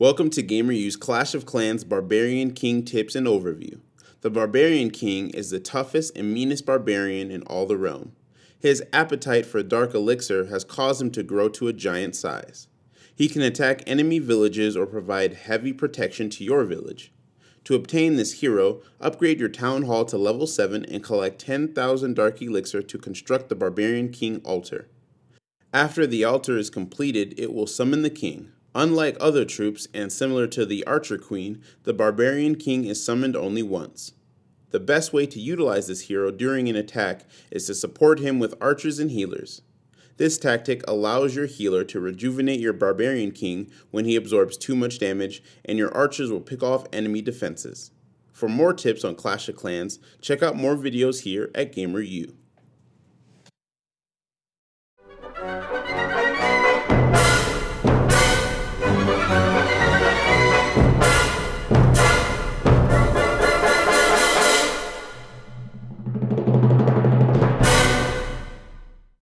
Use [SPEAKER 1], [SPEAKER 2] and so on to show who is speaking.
[SPEAKER 1] Welcome to GamerU's Clash of Clans Barbarian King tips and overview. The Barbarian King is the toughest and meanest barbarian in all the realm. His appetite for dark elixir has caused him to grow to a giant size. He can attack enemy villages or provide heavy protection to your village. To obtain this hero, upgrade your town hall to level 7 and collect 10,000 dark elixir to construct the Barbarian King altar. After the altar is completed, it will summon the king. Unlike other troops, and similar to the Archer Queen, the Barbarian King is summoned only once. The best way to utilize this hero during an attack is to support him with archers and healers. This tactic allows your healer to rejuvenate your Barbarian King when he absorbs too much damage, and your archers will pick off enemy defenses. For more tips on Clash of Clans, check out more videos here at GamerU.